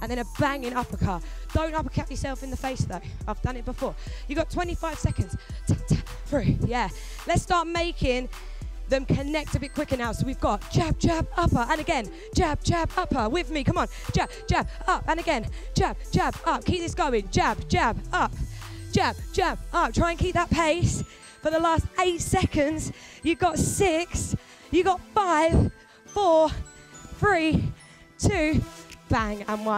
and then a banging uppercut. Don't uppercut yourself in the face though. I've done it before. You've got 25 seconds. Three, through. Yeah. Let's start making them connect a bit quicker now. So we've got jab, jab, upper, and again, jab, jab, upper. With me, come on. Jab, jab, up, and again, jab, jab, up. Keep this going. Jab, jab, up, jab, jab, up. Try and keep that pace for the last eight seconds. You've got six, you've got five, four, three, two, bang, and one.